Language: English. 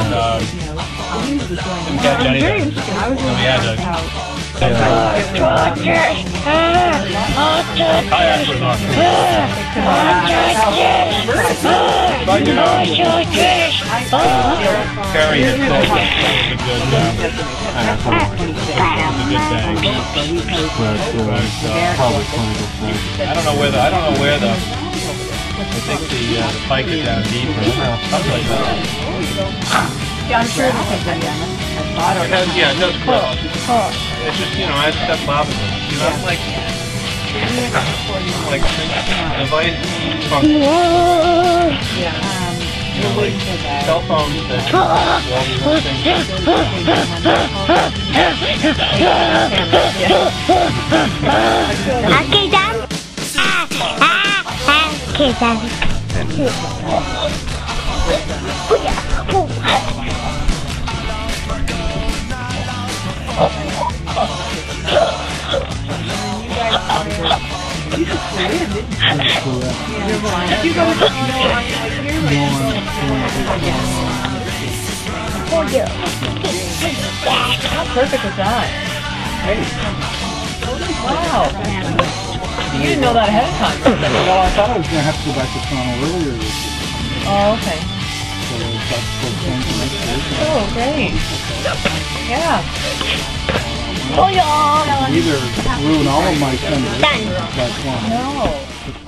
um, didn't catch Very anything. interesting. I was So we really had surprised to- how Oh, that's what North. But you know, Carrie had said it a good, um, a good bag. But, uh, probably. I don't know where the, I don't know where the, I think the, uh, the pike is down deeper, something like that. Yeah, I'm sure it's a good one. I thought It it has, was. yeah, it does cross. It's just, you know, I stuff bothers me. You know, I'm like, like, device function, Yeah. Um, like cell phones that, well, these things. Okay, done. Ah, ah, ah. Okay, done. If you go to the on your way here, How perfect was that? Wow. You didn't know that ahead of time. Well, I thought I was oh, gonna have to go back to Toronto earlier this year, Oh, okay. so that's to the next week. Oh. Yeah. Either ruin all of my um, No.